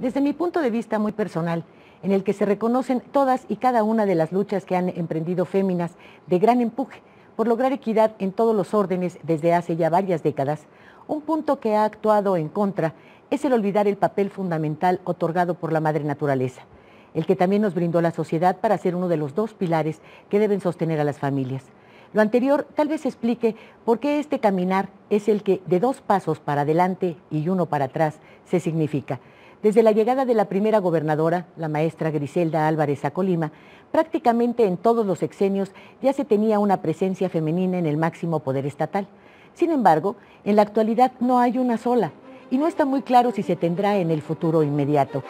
Desde mi punto de vista muy personal, en el que se reconocen todas y cada una de las luchas que han emprendido féminas de gran empuje por lograr equidad en todos los órdenes desde hace ya varias décadas, un punto que ha actuado en contra es el olvidar el papel fundamental otorgado por la madre naturaleza, el que también nos brindó la sociedad para ser uno de los dos pilares que deben sostener a las familias. Lo anterior tal vez explique por qué este caminar es el que de dos pasos para adelante y uno para atrás se significa. Desde la llegada de la primera gobernadora, la maestra Griselda Álvarez a Colima, prácticamente en todos los exenios ya se tenía una presencia femenina en el máximo poder estatal. Sin embargo, en la actualidad no hay una sola y no está muy claro si se tendrá en el futuro inmediato.